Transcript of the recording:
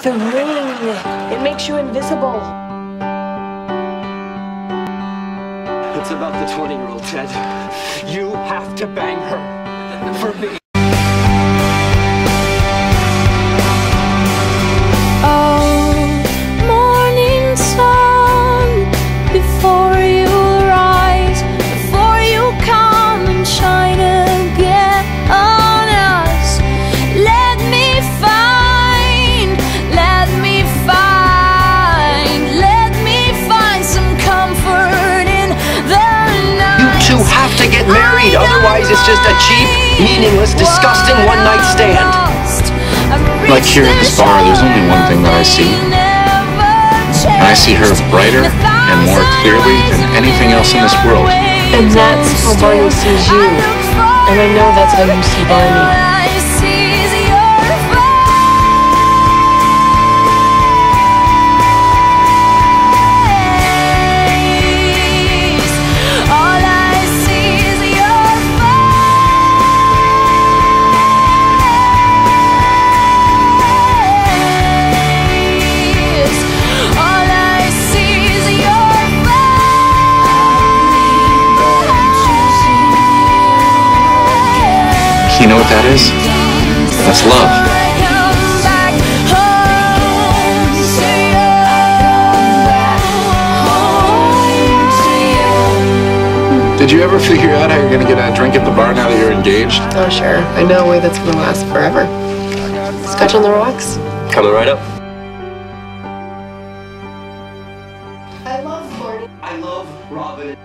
The ring, it makes you invisible. It's about the 20 year old, Ted. You have to bang her. For me. Otherwise, it's just a cheap, meaningless, disgusting one night stand. Like here in this bar, there's only one thing that I see. And I see her brighter and more clearly than anything else in this world. And that's how Barney sees you. And I know that's how you see Barney. You know what that is? That's love. Did you ever figure out how you're going to get a drink at the bar now that you're engaged? Oh, sure. I know a way that's going to last forever. Scotch on the rocks. Coming right up. I love Gordon. I love Robin.